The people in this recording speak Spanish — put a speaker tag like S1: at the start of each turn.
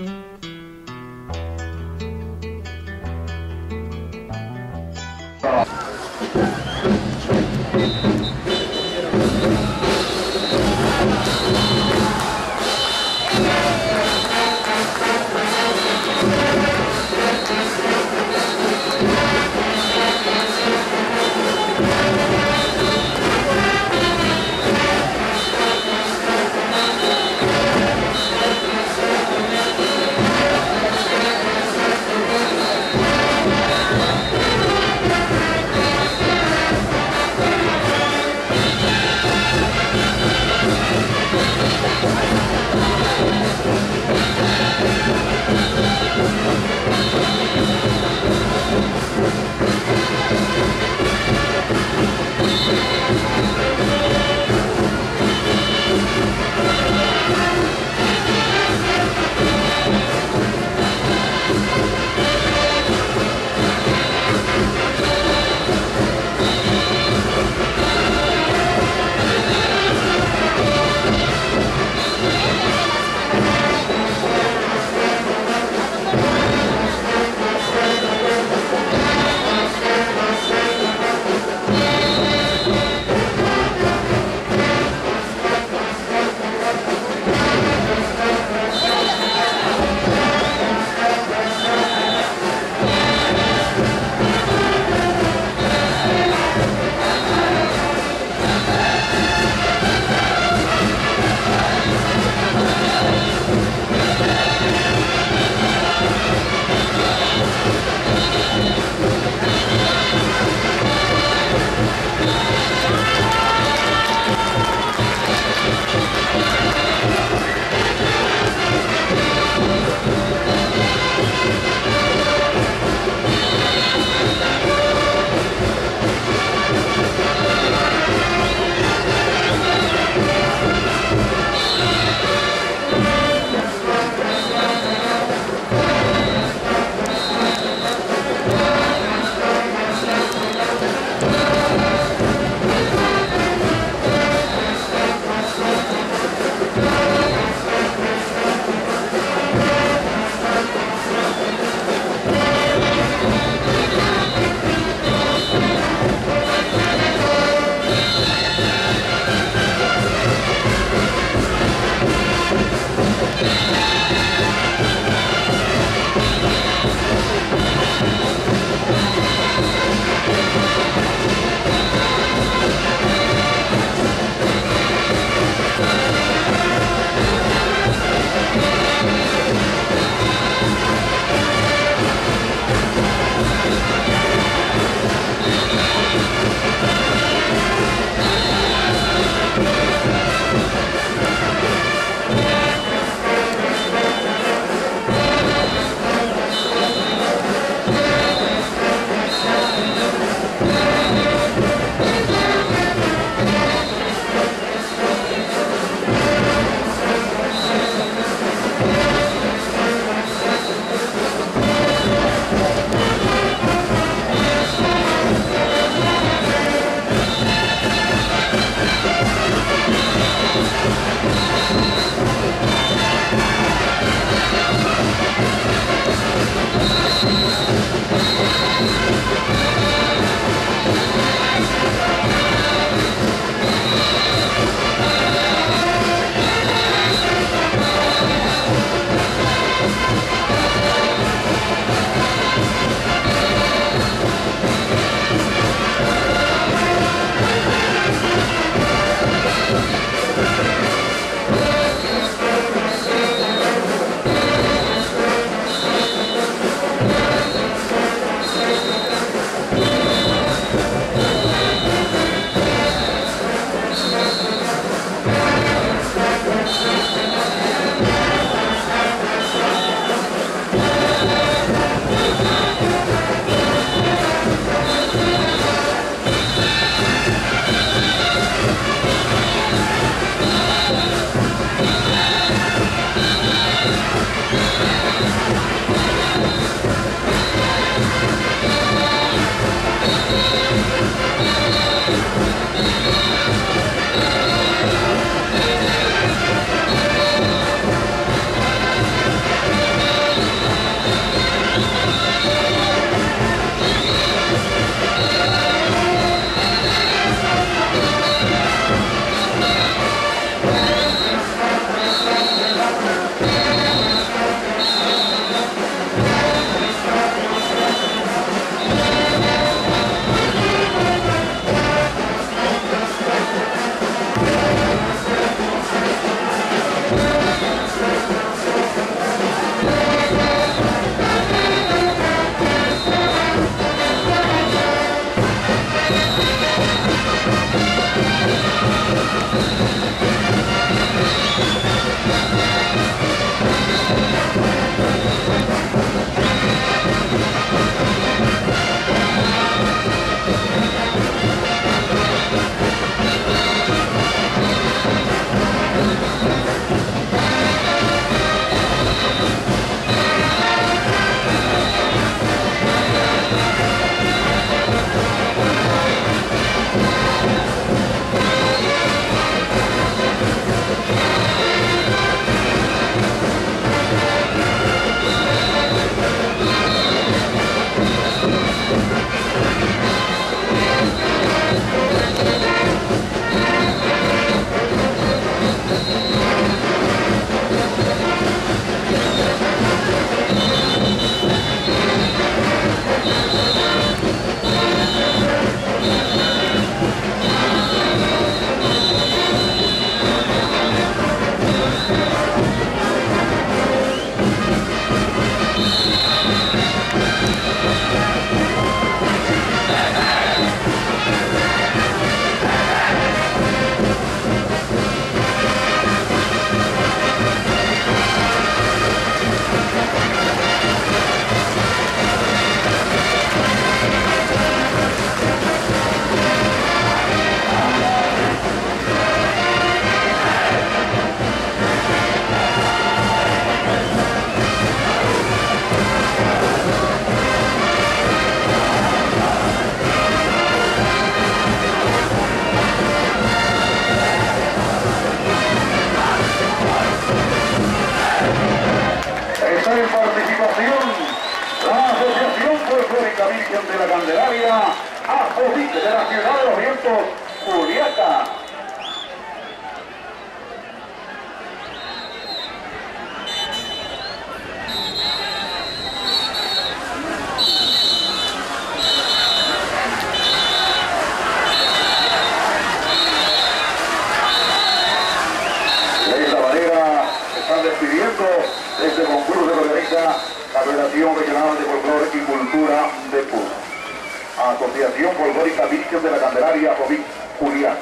S1: Mm-hmm. Virgen de la Candelaria, AFOVIC de la Ciudad de los Vientos, Juliaca. Este concurso que organiza la Federación Regional de Folclore y Cultura de Puno. Asociación Folclórica Virgen de la Candelaria, Jovín, Julián.